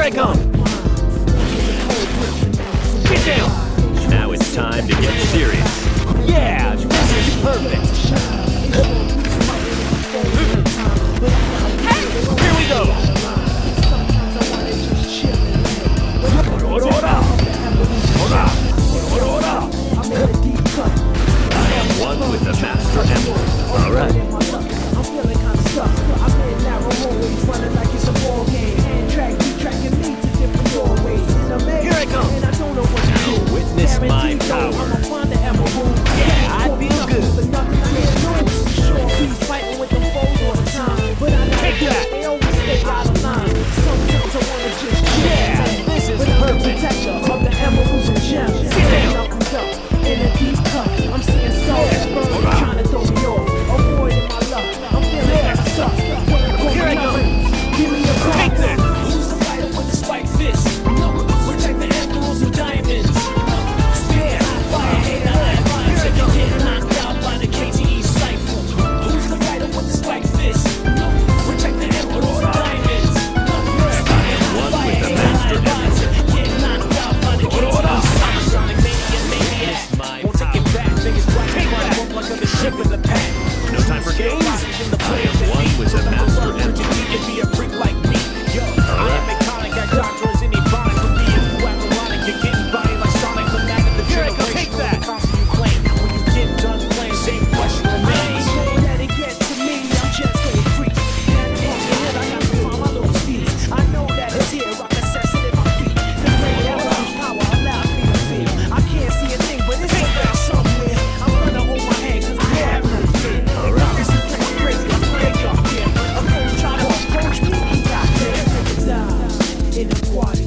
Here I come! Get down! Now it's time to get serious. My power. in a quad.